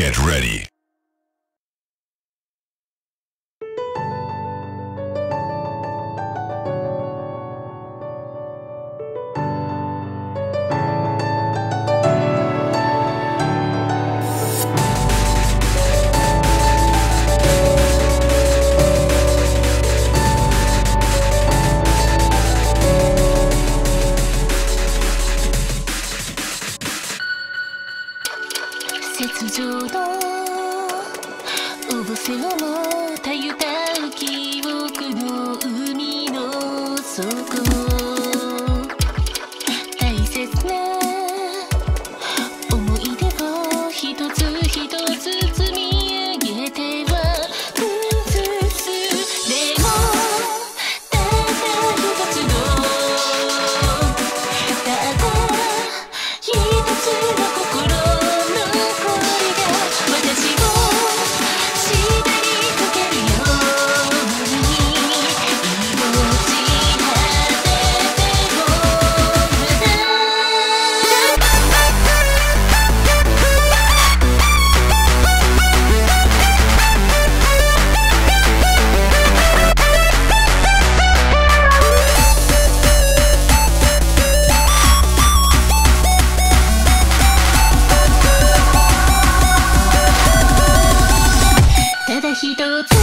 Get ready. 雪上のおぼせをもたゆう記憶の海の底你的。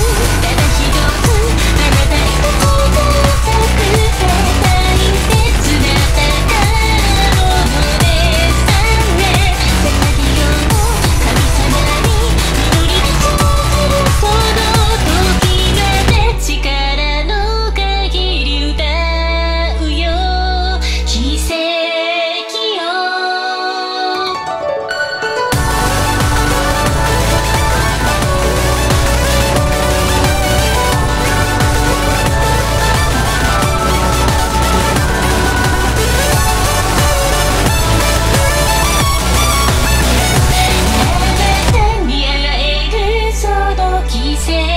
say